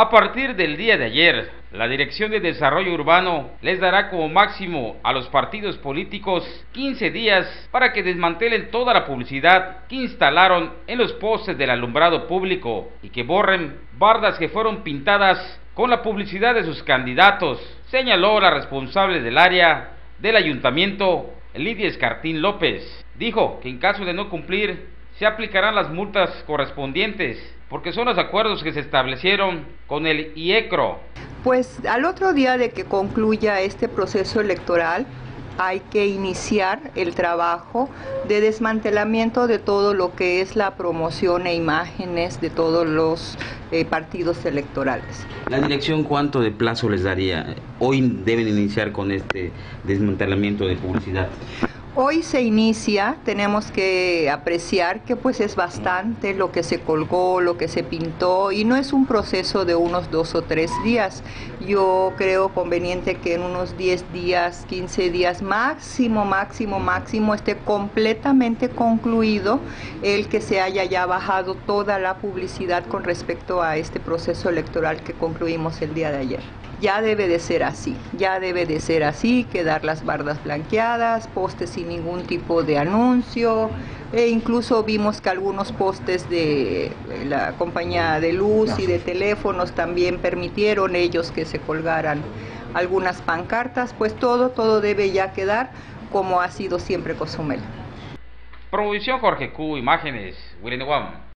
A partir del día de ayer, la Dirección de Desarrollo Urbano les dará como máximo a los partidos políticos 15 días para que desmantelen toda la publicidad que instalaron en los postes del alumbrado público y que borren bardas que fueron pintadas con la publicidad de sus candidatos, señaló la responsable del área del ayuntamiento, Lidia Escartín López. Dijo que en caso de no cumplir, se aplicarán las multas correspondientes porque son los acuerdos que se establecieron con el IECRO. Pues al otro día de que concluya este proceso electoral, hay que iniciar el trabajo de desmantelamiento de todo lo que es la promoción e imágenes de todos los eh, partidos electorales. ¿La dirección cuánto de plazo les daría? Hoy deben iniciar con este desmantelamiento de publicidad. Hoy se inicia, tenemos que apreciar que pues es bastante lo que se colgó, lo que se pintó y no es un proceso de unos dos o tres días. Yo creo conveniente que en unos 10 días, 15 días máximo, máximo, máximo esté completamente concluido el que se haya ya bajado toda la publicidad con respecto a este proceso electoral que concluimos el día de ayer ya debe de ser así, ya debe de ser así, quedar las bardas blanqueadas, postes sin ningún tipo de anuncio, e incluso vimos que algunos postes de la compañía de luz y de teléfonos también permitieron ellos que se colgaran algunas pancartas, pues todo, todo debe ya quedar como ha sido siempre Cozumel. Provisión Jorge Q, imágenes, William Guam.